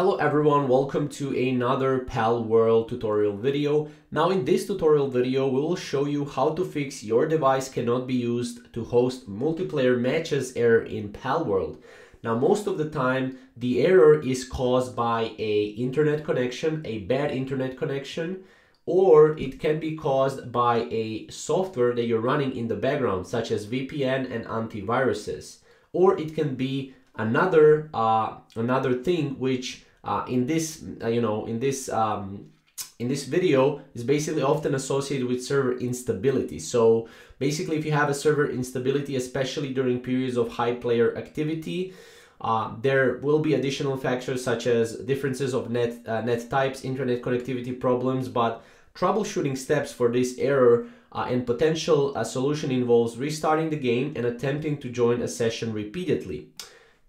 Hello everyone, welcome to another Palworld tutorial video. Now in this tutorial video, we will show you how to fix your device cannot be used to host multiplayer matches error in Palworld. Now most of the time, the error is caused by a internet connection, a bad internet connection, or it can be caused by a software that you're running in the background, such as VPN and antiviruses. Or it can be another uh, another thing which uh, in this uh, you know in this um, in this video is basically often associated with server instability. So basically if you have a server instability, especially during periods of high player activity, uh, there will be additional factors such as differences of net, uh, net types, internet connectivity problems, but troubleshooting steps for this error uh, and potential uh, solution involves restarting the game and attempting to join a session repeatedly.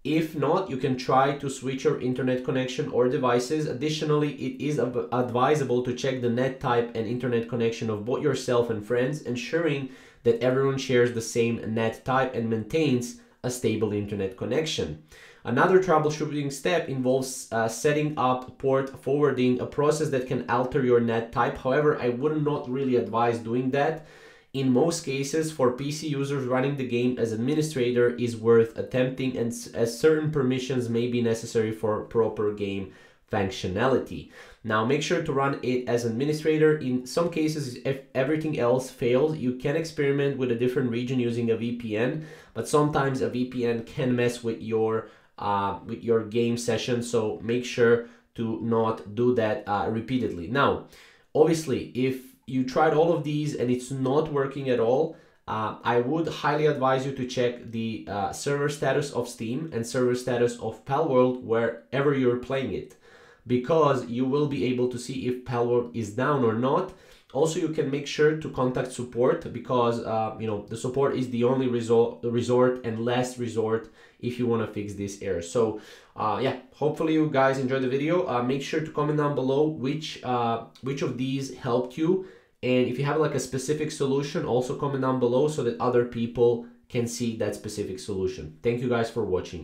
If not, you can try to switch your internet connection or devices. Additionally, it is advisable to check the net type and internet connection of both yourself and friends, ensuring that everyone shares the same net type and maintains a stable internet connection. Another troubleshooting step involves uh, setting up port forwarding, a process that can alter your net type. However, I would not really advise doing that in most cases, for PC users running the game as administrator is worth attempting and as certain permissions may be necessary for proper game functionality. Now make sure to run it as administrator. In some cases, if everything else fails, you can experiment with a different region using a VPN, but sometimes a VPN can mess with your uh, with your game session, so make sure to not do that uh, repeatedly. Now, obviously, if you tried all of these and it's not working at all, uh, I would highly advise you to check the uh, server status of Steam and server status of Palworld wherever you're playing it because you will be able to see if Palworld is down or not. Also, you can make sure to contact support because uh, you know the support is the only resort, resort and last resort if you want to fix this error. So uh, yeah, hopefully you guys enjoyed the video. Uh, make sure to comment down below which uh, which of these helped you and if you have like a specific solution, also comment down below so that other people can see that specific solution. Thank you guys for watching.